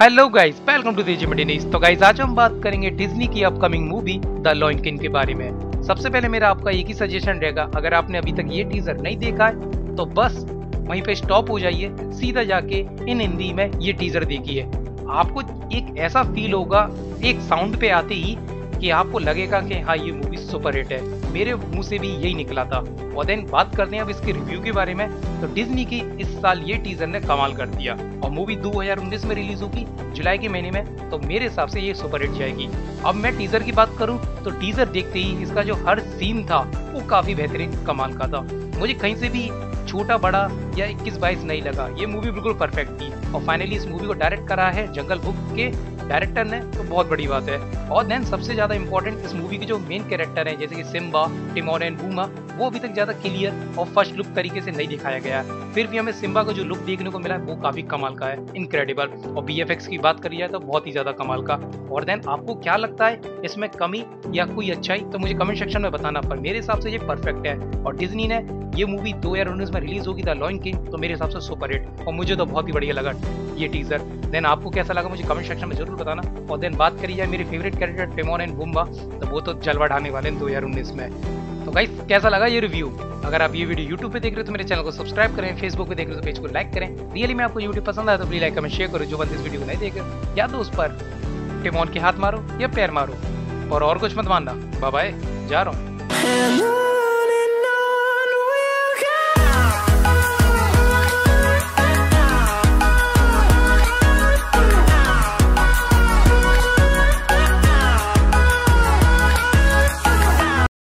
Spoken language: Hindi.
Hello guys welcome to news तो गाइस आज हम बात करेंगे डिज्नी की upcoming movie the lion king के बारे में। सबसे पहले मेरा आपका एक ही सजेशन रहेगा, अगर आपने अभी तक ये टीजर नहीं देखा है तो बस वहीं पे स्टॉप हो जाइए, सीधा जाके इन हिंदी में ये टीजर देखिए। आपको एक ऐसा फील होगा, एक साउंड पे आते ही कि आपको लगेगा कि हाँ ये मूवी सुपर हिट है। मेरे मुँह से भी यही निकला था। और देन बात करते हैं अब इसके रिव्यू के बारे में। तो डिज्नी की इस साल ये टीजर ने कमाल कर दिया। और मूवी 2019 में रिलीज़ होगी जुलाई के महीने में। तो मेरे हिसाब से ये सुपर हिट जाएगी। अब मैं टीजर की बात करूँ तो टीजर देखते ही इसका जो हर सीन था, वो काफ़ी बेहतरीन कमाल का था। मुझे कहीं से भी छोटा, बड़ा या इक्कीस बाईस नहीं लगा। ये मूवी बिल्कुल परफेक्ट थी। और फाइनली इस मूवी को डायरेक्ट करा है जंगल बुक के डायरेक्टर ने तो बहुत बड़ी बात है। और देन सबसे ज़्यादा इंपॉर्टेंट इस मूवी के जो मेन कैरेक्टर हैं, जैसे कि सिम्बा टिमोर एंड बूमा वो अभी तक ज़्यादा क्लियर और फ़र्स्ट लुक तरीके से नहीं दिखाया गया। फिर भी हमें सिम्बा का जो लुक देखने को मिला है वो काफ़ी कमाल का है इनक्रेडिबल और बी की बात करी जाए तो बहुत ही ज़्यादा कमाल का। और देन आपको क्या लगता है, इसमें कमी या कोई अच्छाई? तो मुझे कमेंट सेक्शन में बताना, पर मेरे हिसाब से ये परफेक्ट है। और डिज्नी ने ये मूवी दो हज़ार उन्नीस में रिलीज़ होगी द लॉइन तो मेरे हिसाब से सुपर हिट और मुझे तो बहुत ही बढ़िया लगा ये टीजर देन आपको कैसा लगा मुझे कमेंट सेक्शन में ज़रूर बताना। और देन बात करी जाए मेरे favourite character Timon and Pumbaa तो वो तो जलवा ढाने वाले हैं दो हज़ार उन्नीस में। तो गाइस कैसा लगा ये रिव्यू अगर आप ये वीडियो यूट्यूब पे देख रहे हो तो मेरे चैनल को सब्सक्राइब करें फेसबुक पे देख रहे हो तो पेज को लाइक करें। रियली में आपको यूट्यूब पसंद आया तो प्लीज़ लाइक कमेंट शेयर करो, जो बंद इस वीडियो को नहीं देखे या तो उस पर टिमोन के हाथ मारो, या पैर मारो। और और कुछ मत मानना। बाय जा रहा हूँ।